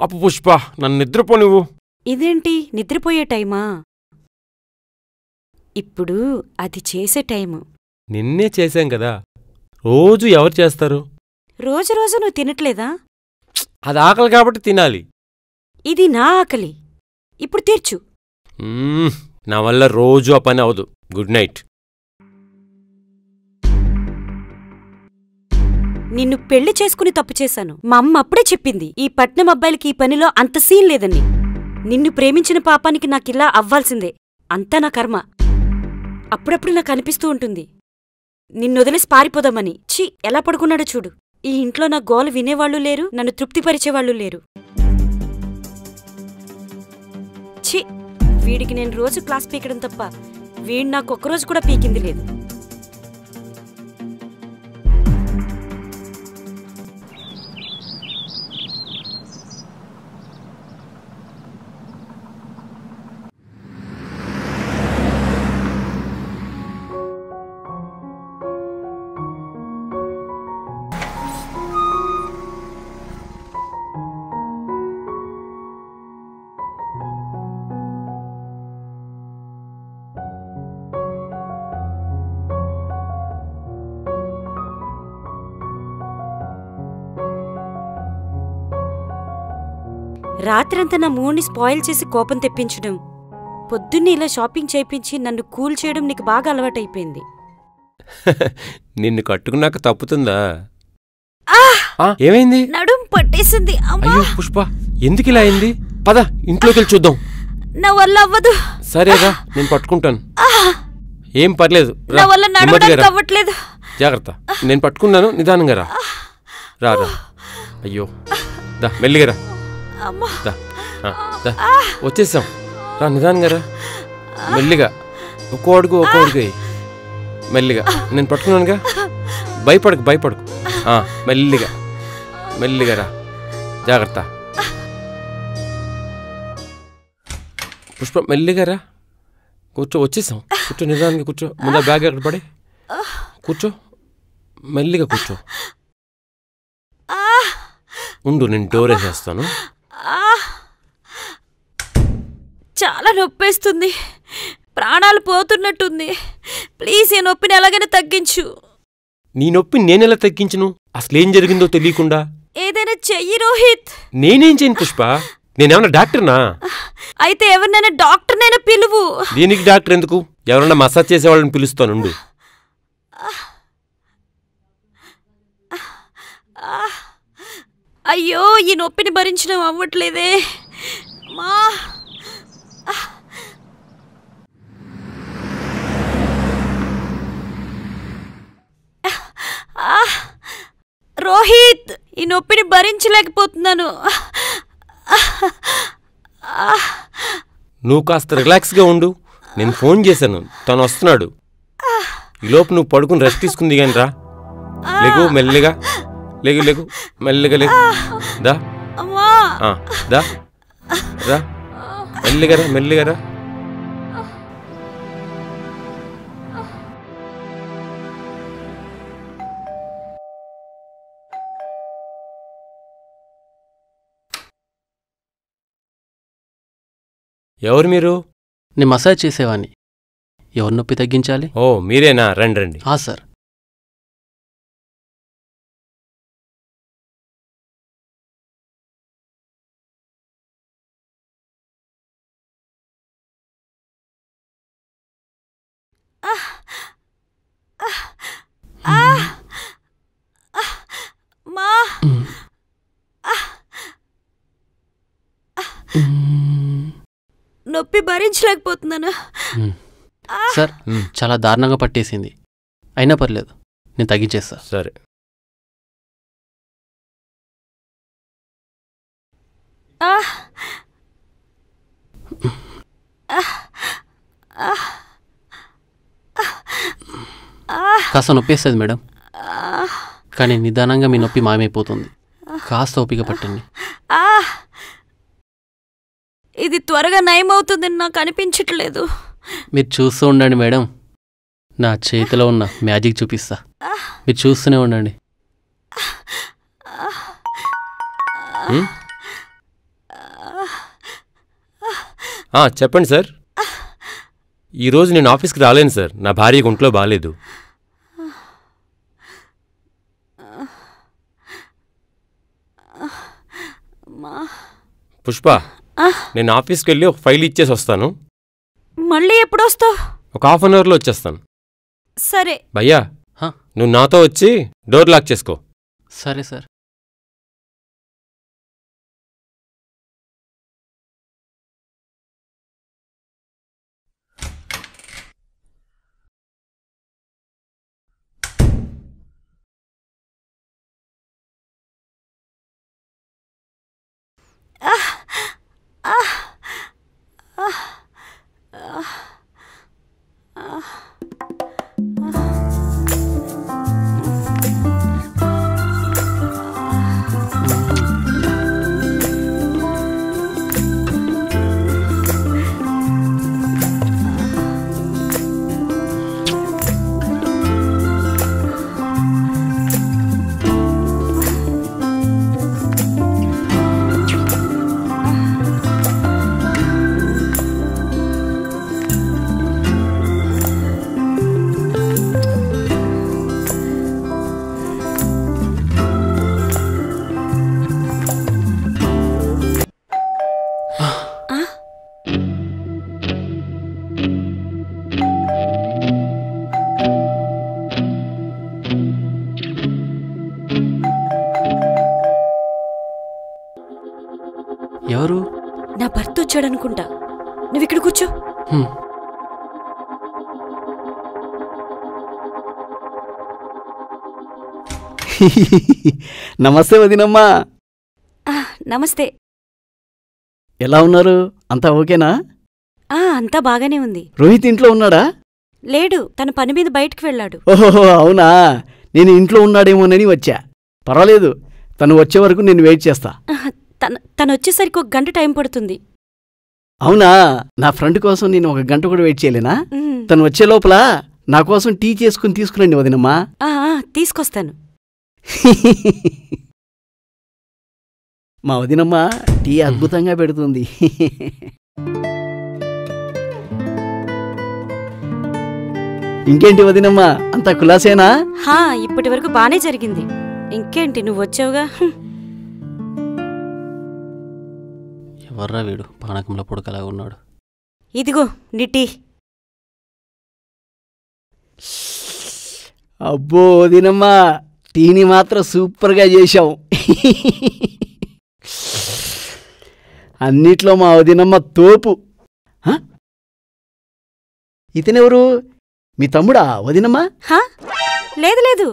అప్పు పుష్ప నన్ను నిద్రపో నువ్వు. ఇదేంటి? నిద్రపోయే టైమా? ఇప్పుడు అది చేసే టైము. నిన్నే చేశాం కదా. రోజు ఎవరు చేస్తారు? రోజు రోజు నువ్వు తినట్లేదా? అది ఆకలి కాబట్టి తినాలి. ఇది నా ఆకలి. ఇప్పుడు తీర్చు. నా వల్ల రోజు ఆ పని అవదు గుడ్ నైట్. నిన్ను పెళ్ళి చేసుకుని తప్పు చేశాను. మా అమ్మ అప్పుడే చెప్పింది ఈ పట్నం అబ్బాయిలకి ఈ పనిలో అంత సీన్ లేదని. నిన్ను ప్రేమించిన పాపానికి నాకిలా అవ్వాల్సిందే. అంతా నా కర్మ. అప్పుడప్పుడు నాకు అనిపిస్తూ ఉంటుంది. నిన్నొదిలేసి పారిపోదామని. ఛీ ఎలా పడుకున్నాడో చూడు. ఈ ఇంట్లో నా గోల వినేవాళ్ళు లేరు నన్ను తృప్తిపరిచేవాళ్ళు లేరు. ఛీ వీడికి నేను రోజు క్లాస్ పీకడం తప్ప వీడు నాకు ఒక్కరోజు కూడా పీకింది లేదు. రాత్రంతా నా మూడ్ని స్పాయిల్ చేసి కోపం తెప్పించడం. పొద్దున్నే ఇలా షాపింగ్ చేయించి నన్ను కూల్ చేయడం నీకు బాగా అలవాటైపోయింది. నిన్ను కట్టుకున్నాక తప్పుతుందా? ఏమైంది? నడుం పట్టేసింది అయ్యో పుష్ప ఎందుకు ఇలా అయింది? పద ఇంట్లోకి వెళ్ళి చూద్దాం. నా వల్ల అవ్వదు. సరేగా నేను పట్టుకుంటాను! ఏం పర్లేదు నా వల్ల నడవడానికి. అవ్వట్లేదు. జాగ్రత్త నేను పట్టుకున్నాను నిదానంగా రా. రా రా. అయ్యో దా మెల్లిగా రా. వచ్చేసాం. రా నిదానంగా రా. మెల్లిగా. ఒక్కో అడుగు ఒక్కో అడుగు. మెల్లిగా. నేను పట్టుకున్నానుగా. భయపడకు భయపడకు. మెల్లిగా. మెల్లిగా రా. జాగ్రత్త. పుష్ప మెల్లిగా రా. కూర్చో వచ్చేసాం. కూర్చో నిదానంగా కూర్చో. ముందు బ్యాగ్ ఎక్కడ పడే? కూర్చో. మెల్లిగా కూర్చో! ఉండు నేను డోర్ వేసేస్తాను! చాలా నొప్పేస్తుంది. ప్రాణాలు పోతున్నట్టుంది. ప్లీజ్ ఈ నొప్పిని ఎలాగైనా తగ్గించు. నీ నొప్పి నేనెలా తగ్గించను? అసలేం జరిగిందో తెలియకుండా. ఏదైనా చెయ్యి రోహిత్. నేనేం చేయను పుష్ప? నేనేమన్నా డాక్టర్నా? అయితే ఎవరినైనా డాక్టర్నైనా పిలువు. దీనికి డాక్టర్ ఎందుకు? ఎవరన్నా మసాజ్ చేసేవాళ్ళని పిలుస్తానుండు! అయ్యో ఈ నొప్పిని భరించడం అవ్వట్లేదే. మా ఆ! రోహిత్ ఈ నొప్పిని భరించలేకపోతున్నాను. నువ్వు కాస్త రిలాక్స్గా ఉండు. నేను ఫోన్ చేశాను. తను వస్తున్నాడు. ఈలోపు నువ్వు పడుకుని రెస్ట్ తీసుకుంది కానీ రా. లేగు మెల్లిగా. లేగు లేగు మెల్లిగా లేగు దా. దా. రా. మెల్లిగా రా మెల్లిగా రా. ఎవరు మీరు? నేను మసాజ్ చేసేవాడిని ఎవరి నొప్పి తగ్గించాలి? ఓ మీరేనా? రండి రండి. ఆ సార్. నొప్పి భరించలేకపోతున్నాను. సార్ చాలా దారుణంగా పట్టేసింది. అయినా పర్లేదు నేను తగ్గించేస్తా. సరే. ఆ! కాస్త నొప్పేస్తుంది మేడం. కానీ నిదానంగా మీ నొప్పి మాయమైపోతుంది. కాస్త ఓపిక పట్టండి. ఆ! ఇది త్వరగా నయమవుతుందని నాకు అనిపించట్లేదు. మీరు చూస్తూ ఉండండి మేడం. నా చేతిలో ఉన్న మ్యాజిక్ చూపిస్తా. మీరు చూస్తూనే ఉండండి. చెప్పండి సార్. ఈరోజు నేను ఆఫీస్కి రాలేను సార్. నా భార్య గుంట్లో బాగాలేదు పుష్ప. నేను ఆఫీస్కి వెళ్ళి ఒక ఫైల్ ఇచ్చేసి వస్తాను. మళ్ళీ ఎప్పుడొస్తావు? ఒక హాఫ్ అన్ అవర్లో వచ్చేస్తాను. సరే. భయ్యా హా? నువ్వు నాతో వచ్చి డోర్ లాక్ చేసుకో. సరే సార్. నమస్తే వదినమ్మా. నమస్తే. ఎలా ఉన్నారు? అంతా ఓకేనా? ఆ అంతా బాగానే ఉంది. రోహిత్ ఇంట్లో ఉన్నాడా? లేడు తన పని మీద బయటకు వెళ్ళాడు. ఓహో అవునా? నేను ఇంట్లో ఉన్నాడేమోనని వచ్చా. పర్వాలేదు తను వచ్చే వరకు నేను వెయిట్ చేస్తా. తన తను వచ్చేసరికి ఒక గంట టైం పడుతుంది. అవునా? నా ఫ్రెండ్ కోసం నేను ఒక గంట కూడా వెయిట్ చేయలేనా? తను వచ్చే లోపల నా కోసం టీ చేసుకుని తీసుకురండి వదినమ్మా. తీసుకొస్తాను. మా వదినమ్మ టీ అద్భుతంగా పెడుతుంది. ఇంకేంటి వదినమ్మ? అంతా కులాసేనా? హా ఇప్పటి వరకు బానే జరిగింది. ఇంకేంటి నువ్వు వచ్చావుగా. ఎవర్రా వీడు? పానకంలో పుడకలాగా ఉన్నాడు. ఇదిగో నీ టీ. అబ్బో వదినమ్మ! టీని మాత్రం సూపర్గా చేశావు అన్నిట్లో మా వదినమ్మ తోపు. హ? ఇతనెవరు? మీ తమ్ముడా వదినమ్మ? హా? లేదు లేదు.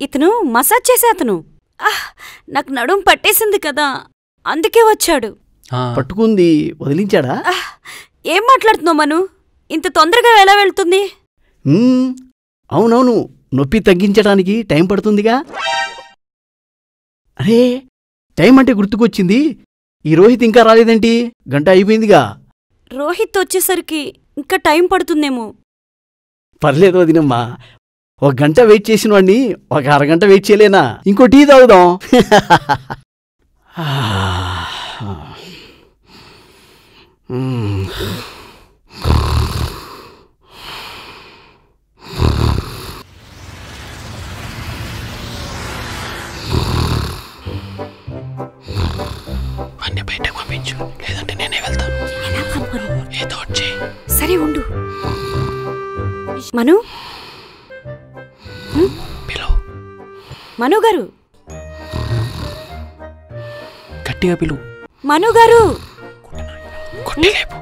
ఇతను మసాజ్ చేసే అతను. ఆహ్, నాకు నడుం పట్టేసింది కదా. అందుకే వచ్చాడు. పట్టుకుంది వదిలించాడా? ఆహ్, ఏం మాట్లాడుతున్నావు మను? ఇంత తొందరగా ఎలా వెళ్తుంది? అవునవును. నొప్పి తగ్గించడానికి టైం పడుతుందిగా? అరే టైం అంటే గుర్తుకొచ్చింది. ఈ రోహిత్ ఇంకా రాలేదేంటి? గంట అయిపోయిందిగా. రోహిత్ వచ్చేసరికి ఇంకా టైం పడుతుందేమో. పర్లేదు వదినమ్మా. ఒక గంట వెయిట్ చేసిన వాడిని ఒక అరగంట వెయిట్ చేయలేనా? ఇంకో టీ తాగుదాం. మను గారు. గట్టిగా పిలువు మను గారు. కొట్టి లేపు.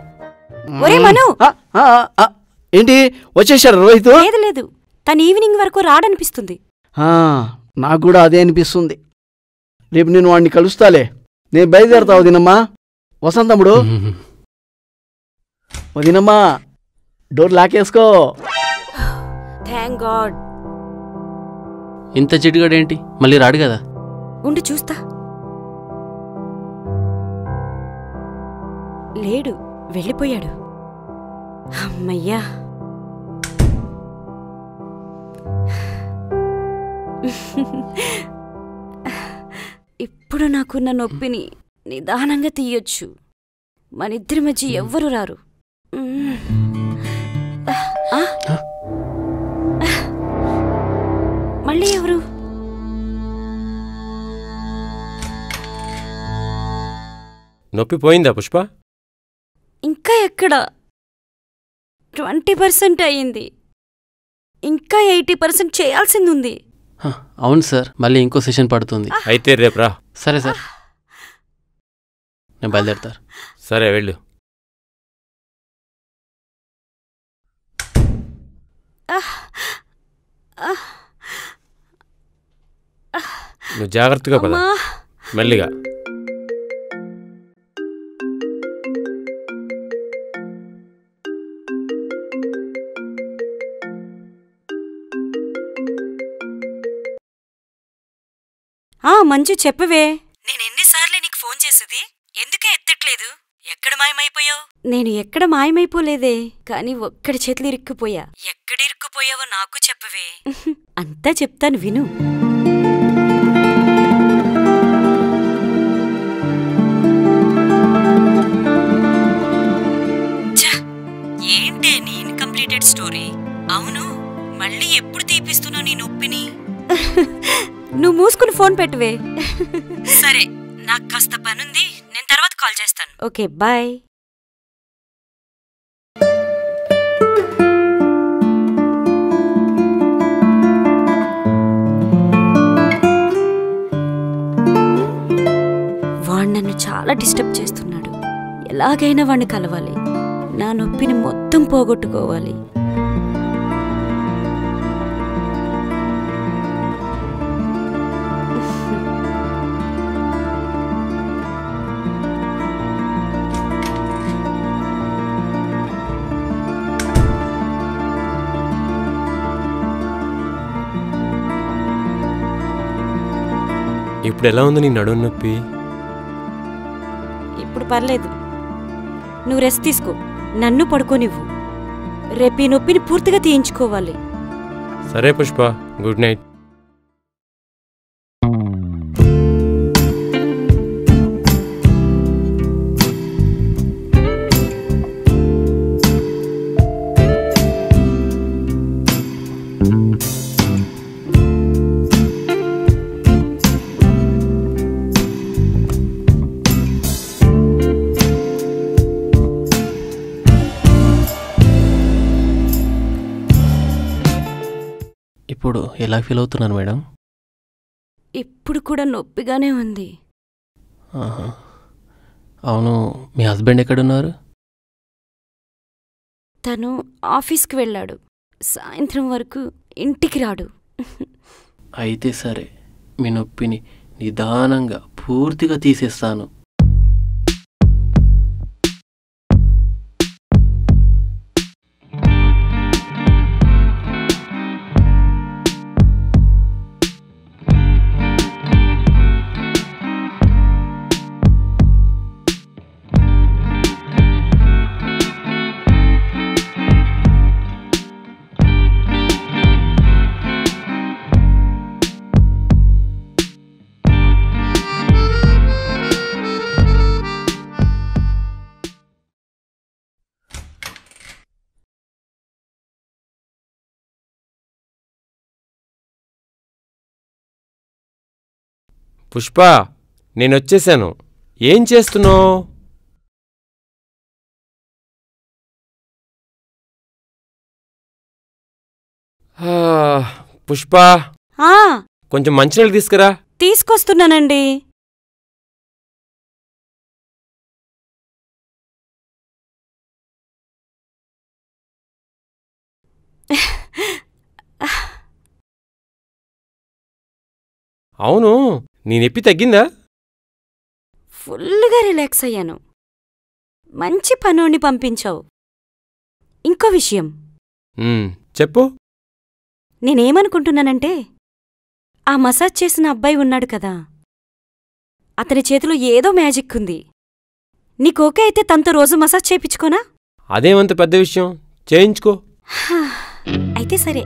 ఒరే మను. ఆ, ఆ, ఆ, ఏంటి? వచ్చేసాడు రోహిత్? లేదు లేదు. తను ఈవినింగ్ వరకు రాడనిపిస్తుంది. ఆ, నాకు కూడా అదే అనిపిస్తుంది. రేపు నేను వాడిని కలుస్తాలే. నేను బయలుదేరతా వదినమ్మా? వసంతముడు? వదినమ్మా డోర్ లాకేసుకో. Thank God. ఇంత చిటిగాడేంటి? మళ్ళీ రాడు కదా? ఉండి చూస్తా. లేడు వెళ్ళిపోయాడు. అమ్మయ్యా. ఇప్పుడు నాకున్న నొప్పిని నిదానంగా తీయొచ్చు. మనిద్దరి మధ్య ఎవ్వరు రారు. నొప్పి పోయిందా పుష్ప? ఇంకా ఎక్కడ? ట్వంటీ పర్సెంట్ అయ్యింది. ఇంకా ఎయిటీ పర్సెంట్ చేయాల్సింది ఉంది హ, అవును సార్. మళ్ళీ ఇంకో సెషన్ పడుతుంది. అయితే రేపు రా. సరే సార్. నేను బయలుదేరుతారు సరే వెళ్ళు. నువ్వు జాగ్రత్తగా పద. మెల్లిగా. ఆ మంజు చెప్పవే. నేను ఎన్నిసార్లే నీకు ఫోన్ చేసేది? ఎందుకే ఎత్తట్లేదు? ఎక్కడ మాయమైపోయావు? నేను ఎక్కడ మాయమైపోలేదే కానీ ఒక్కడి చేతులు ఇరుక్కుపోయా. ఎక్కడ ఇరుక్కుపోయావో నాకు చెప్పవే. అంతా చెప్తాను విను. ఏంటే నీ ఇన్కంప్లీటెడ్ స్టోరీ అవును మళ్ళీ ఎప్పుడు తీపిస్తున్నావు నీ నొప్పిని? నువ్వు మూసుకుని ఫోన్ పెట్టువే. సరే నాకు కాస్త పనుంది నేను తర్వాత కాల్ చేస్తాను. Okay bye. వాడు నన్ను చాలా డిస్టర్బ్ చేస్తున్నాడు. ఎలాగైనా వాడిని కలవాలి. నా నొప్పిని మొత్తం పోగొట్టుకోవాలి. ఇప్పుడు ఎలా ఉంది నీ నడుము నొప్పి? ఇప్పుడు పర్లేదు. నువ్వు రెస్ట్ తీసుకో. నన్ను పడుకోనివ్వు రేపు ఈ నొప్పిని పూర్తిగా తీయించుకోవాలి. సరే పుష్ప గుడ్ నైట్. ఇప్పుడు ఎలా ఫీల్ అవుతున్నాను మేడం? ఇప్పుడు కూడా నొప్పిగానే ఉంది. అవును మీ హస్బెండ్ ఎక్కడున్నారు? తను ఆఫీస్కి వెళ్ళాడు. సాయంత్రం వరకు ఇంటికి రాడు. అయితే సరే మీ నొప్పిని నిదానంగా పూర్తిగా తీసేస్తాను. పుష్ప నేను వచ్చేసాను ఏం చేస్తున్నావు? పుష్ప. ఆ. కొంచెం మంచినీళ్ళు తీసుకురా. తీసుకొస్తున్నానండి. అవును. నీ నొప్పి తగ్గిందా? ఫుల్గా రిలాక్స్ అయ్యాను. మంచి పనోడిని పంపించావు. ఇంకో విషయం. చెప్పు. నేనేమనుకుంటున్నానంటే ఆ మసాజ్ చేసిన అబ్బాయి ఉన్నాడు కదా. అతని చేతిలో ఏదో మ్యాజిక్ ఉంది. నీకోకే అయితే తనతో రోజు మసాజ్ చేయించుకోనా? అదేమంత పెద్ద విషయం? చేయించుకో. అయితే సరే.